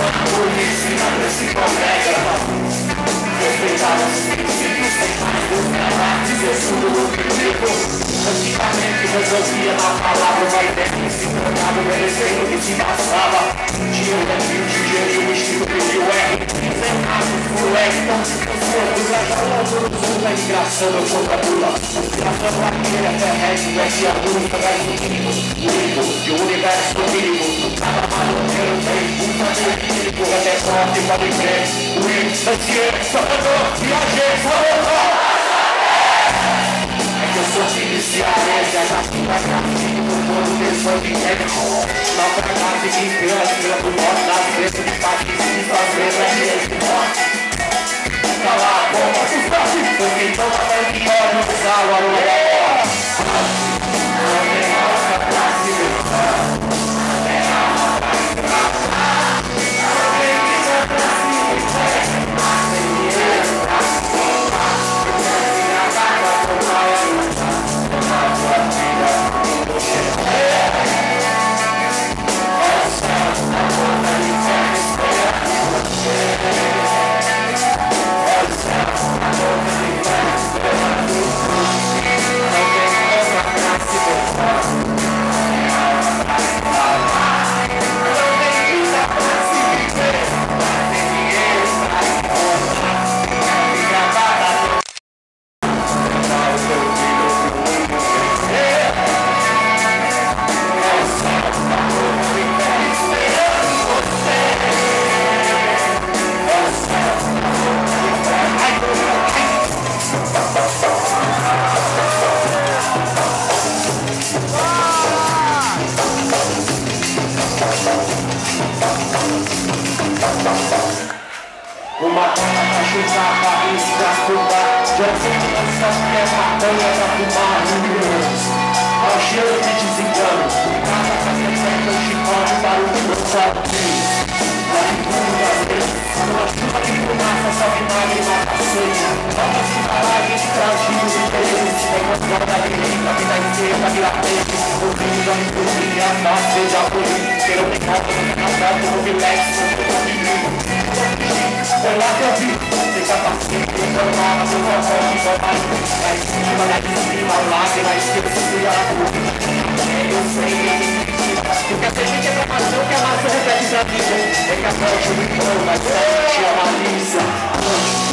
Não se colega Respeitar os princípios debates Eu sou o primeiro Antigamente resolvia na palavra ideia que se tornava Merecendo que se passava Tinha um desvio de gênio O estilo pediu R Sem casos por R Então se fosse outro Já já o Zula Engraçando eu sou cabula Engraçando a primeira terrestre Vai ser a música mais do mínimo Único de universo mínimo Cada maluqueiro tem um químico Até forte pode crer O instantier Salvador Viajei Salvador É que eu sou de cearense fui pra caminho Com todo pessoa de Não pra casa de pela Pela do norte Das vezes de patrocínio Fazer pra gente morte Cala a boca, suspende Porque pra chutar, Paris pra fumar Johnson lança é maconha pra fumar Ao cheiro de desengano Casa pra ser o chicote para o meu uma chuva de fumaça, só vinagre mata a sede Novas embalagens trazendo interesses Encontrando a direita, vida inteira vira peixe O crime da indústria, a seja por mim Quero na foto, no bilex, no caminho Foi lá que eu vi, sem capacete, informava Seu corpo de formado, mas devagar de cima, lágrima, esquecida Eu sei, porque a é pra fazer o que a massa repete pra É que a sorte me mas a gente é uma A a